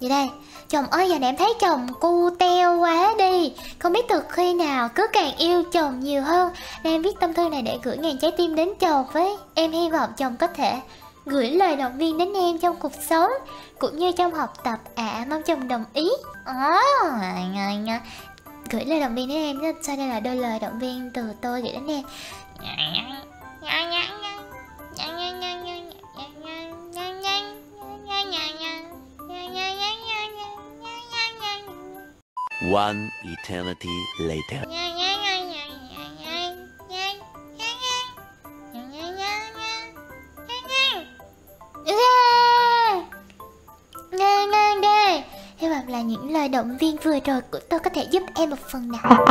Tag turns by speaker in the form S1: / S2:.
S1: Vậy đây Chồng ơi giờ này em thấy chồng cu teo quá đi. Không biết từ khi nào cứ càng yêu chồng nhiều hơn. Nên em viết tâm thư này để gửi ngàn trái tim đến chồng với. Em hy vọng chồng có thể gửi lời động viên đến em trong cuộc sống Cũng như trong học tập. Ạ à, Mong chồng đồng ý. Oh, Gửi lời động viên đến em Sau đây là đôi lời động viên từ tôi gửi đến em.
S2: One eternity later.
S1: Đây Hy vọng là những lời động viên vừa rồi của tôi có thể giúp em một phần nào